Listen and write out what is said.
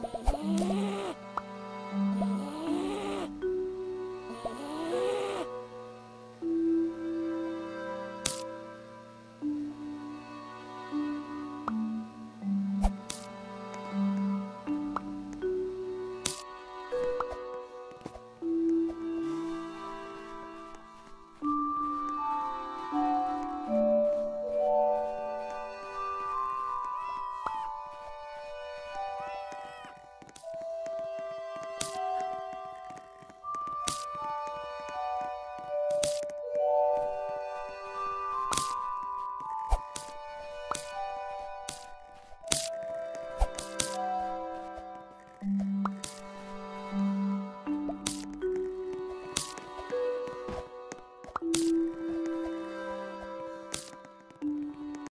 Bye.